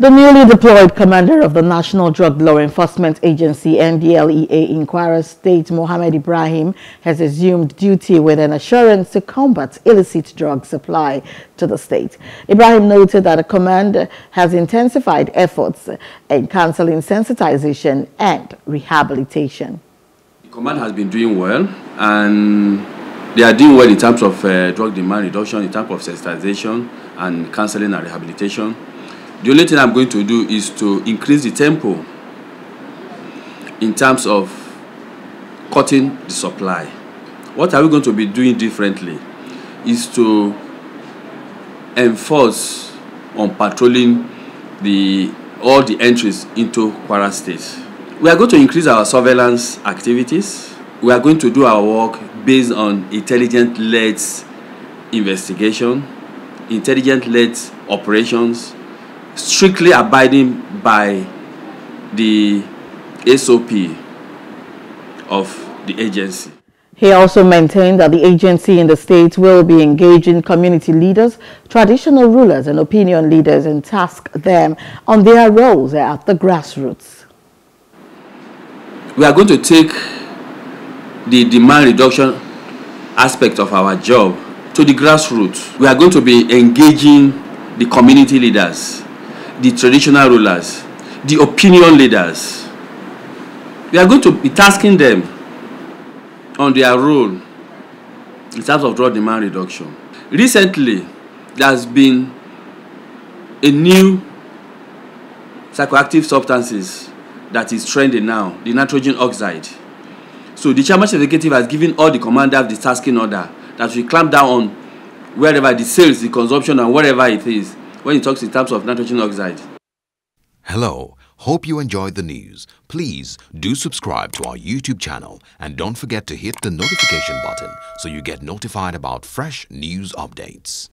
The newly deployed commander of the National Drug Law Enforcement Agency NDLEA in Kwara State, Mohammed Ibrahim, has assumed duty with an assurance to combat illicit drug supply to the state. Ibrahim noted that the command has intensified efforts in counseling sensitization and rehabilitation. The command has been doing well and they are doing well in terms of uh, drug demand reduction, in terms of sensitization and counseling and rehabilitation. The only thing I'm going to do is to increase the tempo in terms of cutting the supply. What are we going to be doing differently is to enforce on patrolling the all the entries into Kwara State. We are going to increase our surveillance activities. We are going to do our work based on intelligent-led investigation, intelligent-led operations, strictly abiding by the SOP of the agency. He also maintained that the agency in the state will be engaging community leaders, traditional rulers and opinion leaders and task them on their roles at the grassroots. We are going to take the demand reduction aspect of our job to the grassroots. We are going to be engaging the community leaders, the traditional rulers, the opinion leaders. We are going to be tasking them on their role in terms of drug demand reduction. Recently, there has been a new psychoactive substances that is trending now, the nitrogen oxide. So the chairman executive has given all the commanders the tasking order that we clamp down on wherever the sales, the consumption, and whatever it is when it talks in terms of nitrogen oxide. Hello. Hope you enjoyed the news. Please do subscribe to our YouTube channel and don't forget to hit the notification button so you get notified about fresh news updates.